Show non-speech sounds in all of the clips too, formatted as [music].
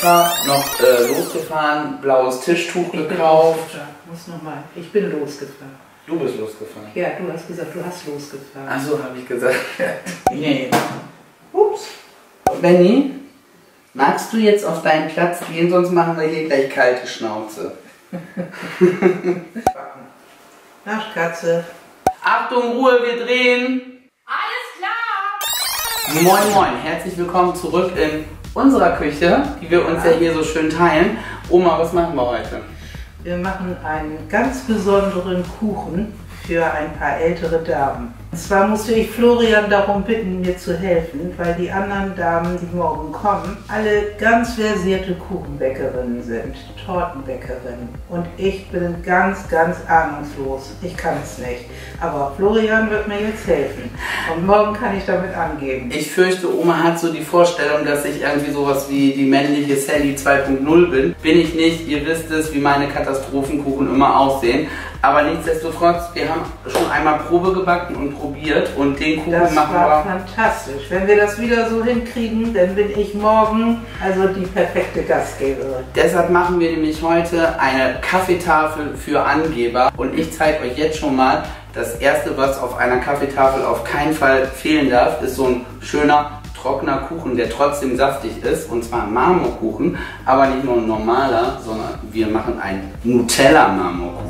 extra noch äh, losgefahren, blaues Tischtuch Ich gekauft. Muss nochmal. Ich bin losgefahren. Du bist losgefahren. Ja, du hast gesagt, du hast losgefahren. Achso, habe ich gesagt. [laughs] nee. Ups. Benny, magst du jetzt auf deinen Platz gehen, sonst machen wir hier gleich kalte Schnauze. [laughs] Naschkatze. Achtung, Ruhe, wir drehen! Alles klar! Moin Moin, herzlich willkommen zurück in unserer Küche, die wir uns ja hier so schön teilen. Oma, was machen wir heute? Wir machen einen ganz besonderen Kuchen für ein paar ältere Damen. Und zwar musste ich Florian darum bitten, mir zu helfen, weil die anderen Damen, die morgen kommen, alle ganz versierte Kuchenbäckerinnen sind, Tortenbäckerinnen. Und ich bin ganz, ganz ahnungslos. Ich kann es nicht. Aber Florian wird mir jetzt helfen. Und morgen kann ich damit angeben. Ich fürchte, Oma hat so die Vorstellung, dass ich irgendwie sowas wie die männliche Sally 2.0 bin. Bin ich nicht. Ihr wisst es, wie meine Katastrophenkuchen immer aussehen. Aber nichtsdestotrotz, wir haben schon einmal Probe gebacken und probiert und den Kuchen Das machen war wir. fantastisch. Wenn wir das wieder so hinkriegen, dann bin ich morgen also die perfekte Gastgeberin. Deshalb machen wir nämlich heute eine Kaffeetafel für Angeber und ich zeige euch jetzt schon mal, das erste, was auf einer Kaffeetafel auf keinen Fall fehlen darf, ist so ein schöner trockener Kuchen, der trotzdem saftig ist und zwar ein Marmorkuchen, aber nicht nur ein normaler, sondern wir machen einen Nutella-Marmorkuchen.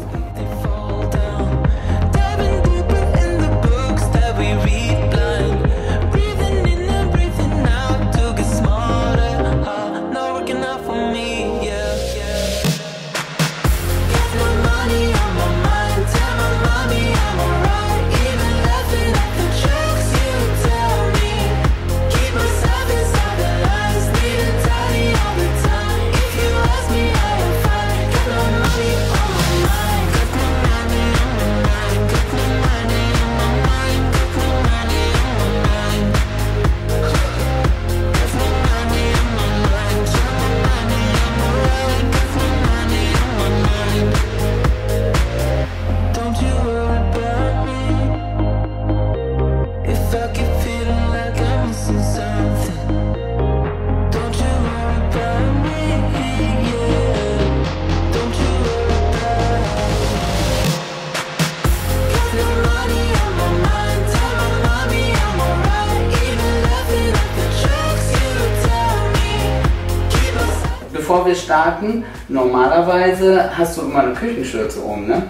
Bevor wir starten, normalerweise hast du immer eine Küchenschürze um, ne?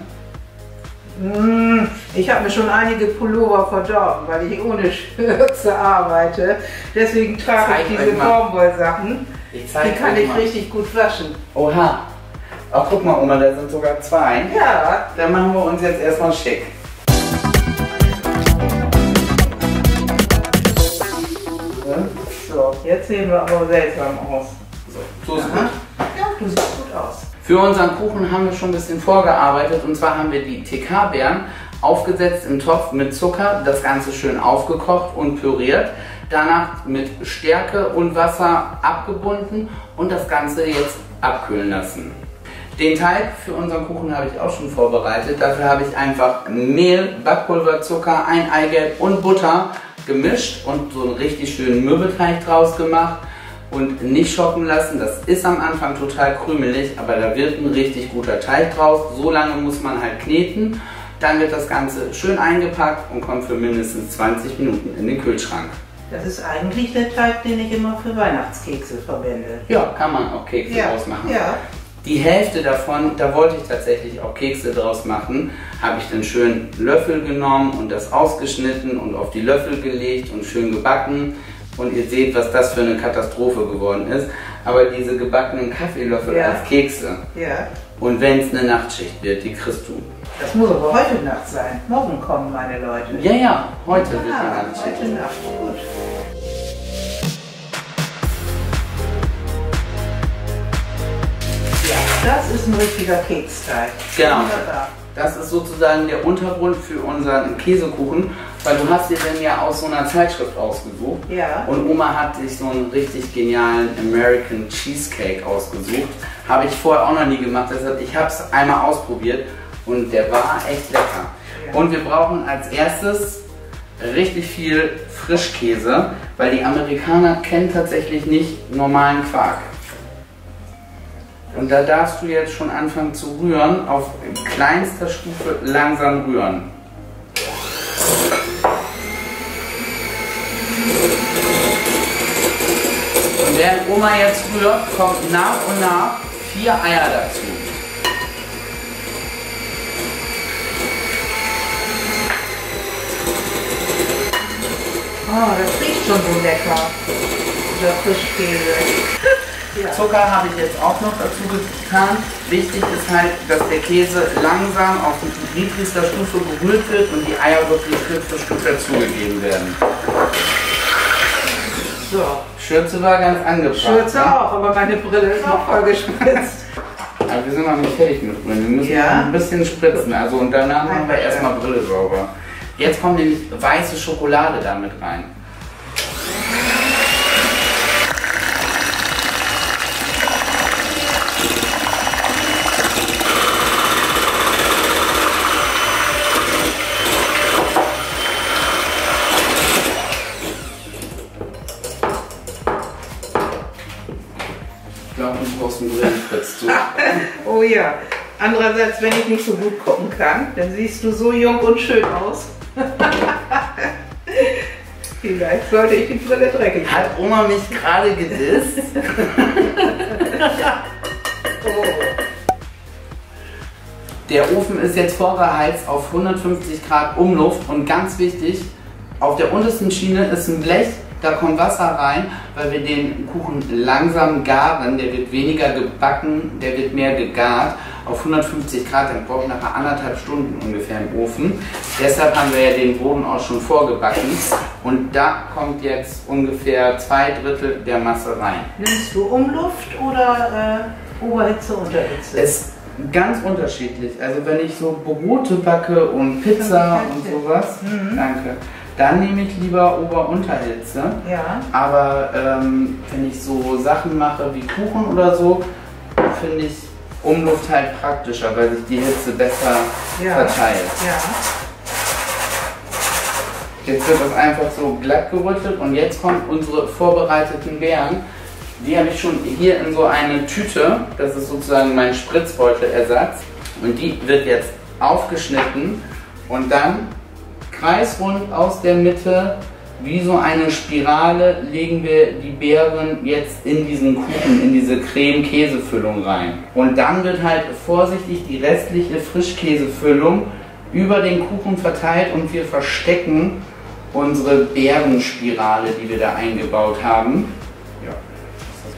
Mm, Ich habe mir schon einige Pullover verdorben, weil ich ohne Schürze arbeite. Deswegen trage Zeig ich diese. Baumwollsachen. Die kann ich mal. richtig gut waschen. Oha. Ach, guck mal, Oma, da sind sogar zwei. Ja, Dann machen wir uns jetzt erstmal schick. so. Jetzt sehen wir aber seltsam aus. So, ist Aha. gut. Ja, du siehst gut aus. Für unseren Kuchen haben wir schon ein bisschen vorgearbeitet und zwar haben wir die TK-Beeren aufgesetzt im Topf mit Zucker, das Ganze schön aufgekocht und püriert, danach mit Stärke und Wasser abgebunden und das Ganze jetzt abkühlen lassen. Den Teig für unseren Kuchen habe ich auch schon vorbereitet. Dafür habe ich einfach Mehl, Backpulver, Zucker, ein Eigelb und Butter gemischt und so einen richtig schönen Mürbeteig draus gemacht und nicht schocken lassen. Das ist am Anfang total krümelig, aber da wird ein richtig guter Teig draus. So lange muss man halt kneten. Dann wird das Ganze schön eingepackt und kommt für mindestens 20 Minuten in den Kühlschrank. Das ist eigentlich der Teig, den ich immer für Weihnachtskekse verwende. Ja, kann man auch Kekse draus machen. ja. Die Hälfte davon, da wollte ich tatsächlich auch Kekse draus machen, habe ich dann schön Löffel genommen und das ausgeschnitten und auf die Löffel gelegt und schön gebacken. Und ihr seht, was das für eine Katastrophe geworden ist. Aber diese gebackenen Kaffeelöffel Ja. als Kekse. Ja. Und wenn es eine Nachtschicht wird, die kriegst du. Das muss aber heute Nacht sein. Morgen kommen meine Leute. Ja, ja, heute wird die Nachtschicht. heute Nacht. Gut. Ja, das ist ein richtiger Keksteig. Genau. Wunderbar. Das ist sozusagen der Untergrund für unseren Käsekuchen, weil du hast dir den ja aus so einer Zeitschrift ausgesucht. Ja. Und Oma hat sich so einen richtig genialen American Cheesecake ausgesucht. Habe ich vorher auch noch nie gemacht, deshalb ich habe es einmal ausprobiert und der war echt lecker. Ja. Und wir brauchen als erstes richtig viel Frischkäse, weil die Amerikaner kennen tatsächlich nicht normalen Quark. Und da darfst du jetzt schon anfangen zu rühren, auf kleinster Stufe langsam rühren. Und während Oma jetzt rührt, kommt nach und nach vier Eier dazu. Oh, das riecht schon so lecker. Dieser Frischkäse. Ja. Zucker habe ich jetzt auch noch dazu getan. Wichtig ist halt, dass der Käse langsam auf niedrigster Stufe gerührt wird und die Eier wirklich Stück für Stück dazugegeben werden. So. Schürze war ganz angebracht. Schürze ne? auch, aber meine Brille ist auch voll gespritzt. Aber wir sind noch nicht fertig mit Brille. Wir müssen Ja. ein bisschen spritzen. Also und danach machen wir erstmal Brille sauber. Jetzt kommt nämlich weiße Schokolade damit rein. Ich glaube, du Brillenspritz zu. [laughs] Oh ja. Andererseits, wenn ich nicht so gut gucken kann, dann siehst du so jung und schön aus. [laughs] Vielleicht sollte ich die Brille dreckig machen. Hat Oma mich gerade gedisst? Oh. [laughs] Der Ofen ist jetzt vorgeheizt auf 150 Grad Umluft und ganz wichtig, auf der untersten Schiene ist ein Blech, da kommt Wasser rein, weil wir den Kuchen langsam garen. Der wird weniger gebacken, der wird mehr gegart auf 150 Grad. Dann brauche ich nachher anderthalb Stunden ungefähr im Ofen. Deshalb haben wir ja den Boden auch schon vorgebacken und da kommt jetzt ungefähr zwei Drittel der Masse rein. Nimmst du Umluft oder äh, Oberhitze, Unterhitze? ist ganz unterschiedlich. Also wenn ich so Brote backe und Pizza und sowas, danke, dann nehme ich lieber Ober-Unterhitze. ja. Aber ähm, wenn ich so Sachen mache wie Kuchen oder so, finde ich Umluft halt praktischer, weil sich die Hitze besser Ja. verteilt. Ja. Jetzt wird das einfach so glatt gerüttelt und jetzt kommen unsere vorbereiteten Beeren. Die habe ich schon hier in so eine Tüte, das ist sozusagen mein Spritzbeutelersatz. Und die wird jetzt aufgeschnitten und dann kreisrund aus der Mitte, wie so eine Spirale, legen wir die Beeren jetzt in diesen Kuchen, in diese Creme-Käsefüllung rein. Und dann wird halt vorsichtig die restliche Frischkäsefüllung über den Kuchen verteilt und wir verstecken unsere Beerenspirale, die wir da eingebaut haben. Ja.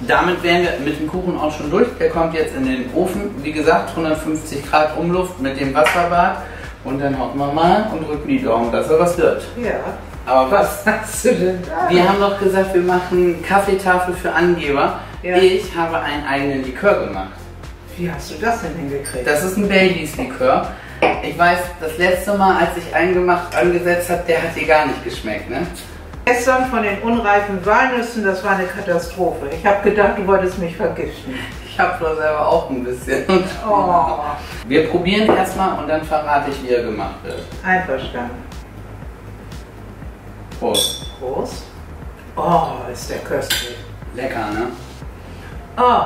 Damit wären wir mit dem Kuchen auch schon durch. Der kommt jetzt in den Ofen. Wie gesagt, 150 Grad Umluft mit dem Wasserbad. Und dann hoffen wir mal und drücken die Daumen, dass er was wird. Ja. Aber was? Was [laughs] hast du denn da? Wir haben doch gesagt, wir machen Kaffeetafel für Angeber. Ja. Ich habe einen eigenen Likör gemacht. Wie hast du das denn hingekriegt? Das ist ein Baileys Likör. Ich weiß, das letzte Mal, als ich einen gemacht angesetzt habe, der hat dir gar nicht geschmeckt, ne? Gestern von den unreifen Walnüssen, das war eine Katastrophe. Ich habe gedacht, du wolltest mich vergiften. Ich habe doch selber auch ein bisschen. Oh, Wir probieren erstmal und dann verrate ich, wie er gemacht wird. einverstanden. Prost. Prost. Oh, ist der köstlich. Lecker, ne? Oh,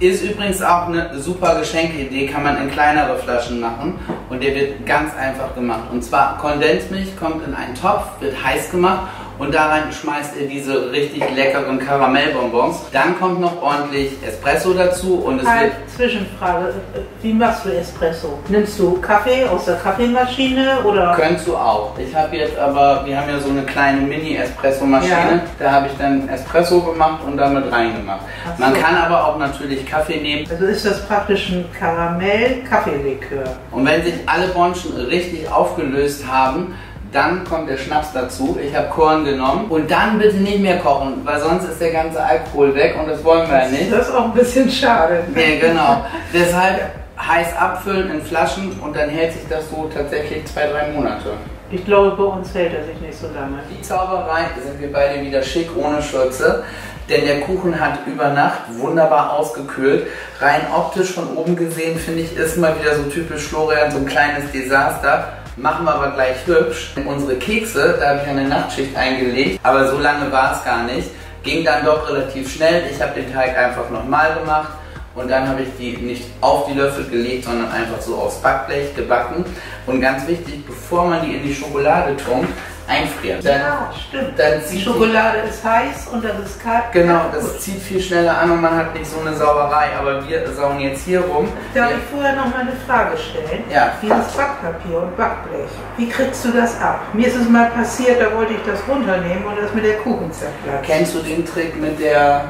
Ist übrigens auch eine super Geschenkeidee, kann man in kleinere Flaschen machen und der wird ganz einfach gemacht. Und zwar Kondensmilch kommt in einen Topf, wird heiß gemacht und da rein schmeißt ihr diese richtig leckeren Karamellbonbons. Dann kommt noch ordentlich Espresso dazu und es halt, wird Zwischenfrage. Wie machst du Espresso? Nimmst du Kaffee aus der Kaffeemaschine oder? Könntest du auch. Ich habe jetzt aber, wir haben ja so eine kleine Mini-Espresso-Maschine. Ja. Da habe ich dann Espresso gemacht und damit reingemacht. Ach so. Man kann aber auch natürlich Kaffee nehmen. Also ist das praktisch ein Karamell-Kaffeelikör. Und wenn sich alle Bonschen richtig aufgelöst haben, dann kommt der Schnaps dazu. Ich habe Korn genommen. Und dann bitte nicht mehr kochen, weil sonst ist der ganze Alkohol weg und das wollen wir ja nicht. Das ist auch ein bisschen schade. Nee, genau. Deshalb heiß abfüllen in Flaschen und dann hält sich das so tatsächlich zwei, drei Monate. Ich glaube, bei uns hält er sich nicht so lange. Die Zauberei sind wir beide wieder schick ohne Schürze. Denn der Kuchen hat über Nacht wunderbar ausgekühlt. Rein optisch von oben gesehen finde ich ist mal wieder so typisch Florian, so ein kleines Desaster. Machen wir aber gleich hübsch. Unsere Kekse, da habe ich eine Nachtschicht eingelegt, aber so lange war es gar nicht. Ging dann doch relativ schnell. Ich habe den Teig einfach nochmal gemacht Und dann habe ich die nicht auf die Löffel gelegt, sondern einfach so aufs Backblech gebacken. Und ganz wichtig, bevor man die in die Schokolade tunkt, einfrieren. Dann, Ja, stimmt. dann Die Schokolade ist heiß und das ist kalt. Genau, das zieht viel schneller an und man hat nicht so eine Sauerei. Aber wir sauen jetzt hier rum. Darf ich vorher noch mal eine Frage stellen? Ja. Dieses Backpapier und Backblech, wie kriegst du das ab? Mir ist es mal passiert, da wollte ich das runternehmen und das mit der Kuchen zerplatzt. Kennst du den Trick mit der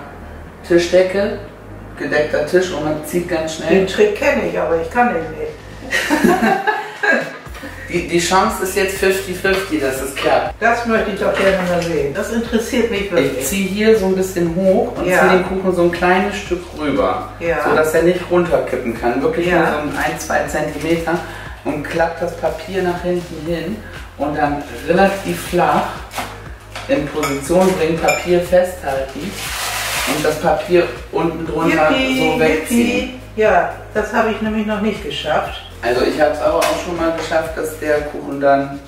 Tischdecke? Gedeckter Tisch und man zieht ganz Den schnell. Trick kenne ich, aber ich kann den nicht. [laughs] Die, die Chance ist jetzt 50-50, dass es klappt. Das möchte ich doch gerne mal sehen. Das interessiert mich Ich wirklich. ziehe hier so ein bisschen hoch und Ja. ziehe den Kuchen so ein kleines Stück rüber, Ja. so dass er nicht runterkippen kann. Wirklich Ja. nur so ein, ein, zwei Zentimeter und klappt das Papier nach hinten hin und dann relativ flach in Position bringen, Papier festhalten und das Papier unten drunter so wegziehen. Ja, das habe ich nämlich noch nicht geschafft. Also ich habe es aber auch schon mal geschafft, dass der Kuchen dann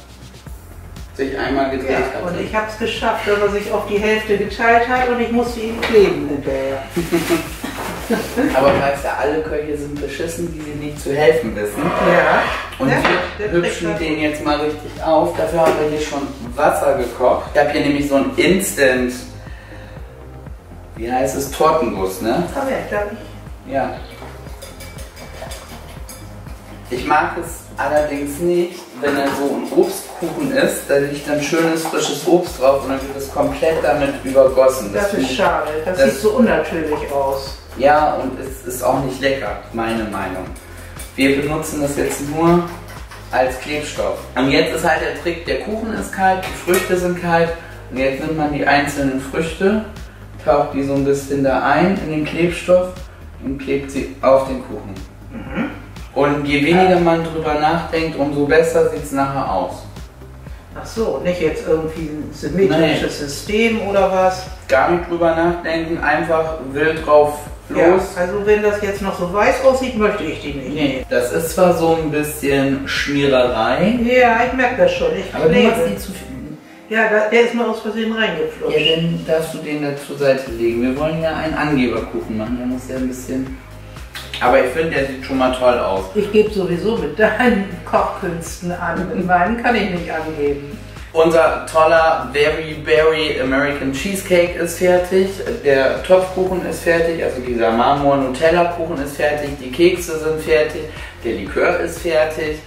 sich einmal gedreht Ja, hat. und ich habe es geschafft, dass er sich auf die Hälfte geteilt hat und ich musste ihn kleben hinterher. [laughs] Aber weißt du, alle Köche sind beschissen, die sie nicht zu helfen wissen. Ja. Und ja, wir hübschen den jetzt mal richtig auf. Dafür haben wir hier schon Wasser gekocht. Ich habe hier nämlich so ein Instant, wie heißt es, Tortenguss, ne? Komm her, darf ich? Ja. Ich mag es allerdings nicht, wenn er so ein Obstkuchen ist, da liegt dann schönes frisches Obst drauf und dann wird es komplett damit übergossen. Das, finde ist schade. Das, das- sieht so unnatürlich aus. Ja, und es ist auch nicht lecker, meine Meinung. Wir benutzen das jetzt nur als Klebstoff. Und jetzt ist halt der Trick, der Kuchen ist kalt, die Früchte sind kalt. Und jetzt nimmt man die einzelnen Früchte, taucht die so ein bisschen da ein in den Klebstoff und klebt sie auf den Kuchen. Und je weniger man drüber nachdenkt, umso besser sieht es nachher aus. Ach so, nicht jetzt irgendwie ein symmetrisches System oder was? Gar nicht drüber nachdenken, einfach wild drauf los. Ja, also wenn das jetzt noch so weiß aussieht, möchte ich die nicht. Nee, das ist zwar so ein bisschen Schmiererei, Ja, ich merke das schon. Ich aber du klebe. machst die zu viel. Ja, da, der ist mir aus Versehen Ja, reingeflutscht. dann darfst du den da zur Seite legen. Wir wollen ja einen Angeberkuchen machen, der muss ja ein bisschen. Aber ich finde, der sieht schon mal toll aus. Ich gebe sowieso mit deinen Kochkünsten an. Mit meinen kann ich nicht angeben. Unser toller Very Berry American Cheesecake ist fertig. Der Topfkuchen ist fertig, also dieser Marmor-Nutella-Kuchen ist fertig. Die Kekse sind fertig. Der Likör ist fertig.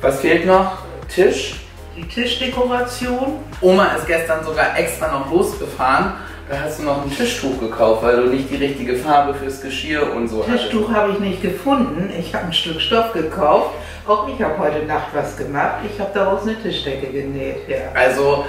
Was fehlt noch? Tisch. Die Tischdekoration. Oma ist gestern sogar extra noch losgefahren. Da hast du noch ein Tischtuch gekauft, weil du nicht die richtige Farbe fürs Geschirr und so Tischtuch habe ich nicht gefunden. Ich habe ein Stück Stoff gekauft. Auch ich habe heute Nacht was gemacht. Ich habe daraus eine Tischdecke genäht. Ja. Also,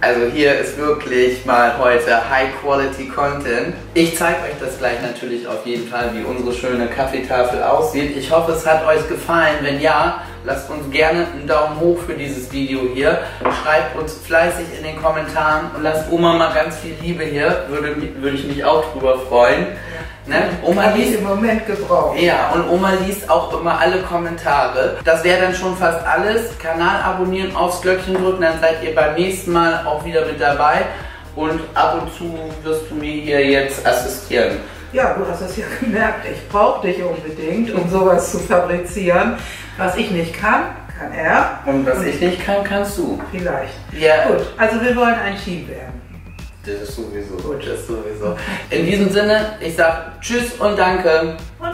also hier ist wirklich mal heute High Quality Content. Ich zeige euch das gleich natürlich auf jeden Fall, wie unsere schöne Kaffeetafel aussieht. Ich hoffe, es hat euch gefallen. Wenn ja, lasst uns gerne einen Daumen hoch für dieses Video hier. Schreibt uns fleißig in den Kommentaren und lasst Oma mal ganz viel Liebe hier. Würde, würde ich mich auch drüber freuen. Ne? Oma liest im Moment gebraucht. ja, und Oma liest auch immer alle Kommentare. Das wäre dann schon fast alles. Kanal abonnieren, aufs Glöckchen drücken, dann seid ihr beim nächsten Mal auch wieder mit dabei. Und ab und zu wirst du mir hier jetzt assistieren. Ja, du hast es ja gemerkt, ich brauche dich unbedingt, um sowas zu fabrizieren. Was ich nicht kann, kann er. Und was ich nicht kann, kannst du. Vielleicht. Ja, Gut, also wir wollen ein Team werden. das ist sowieso. Gut. Das ist sowieso. [laughs] In diesem Sinne, ich sag Tschüss und Danke. Und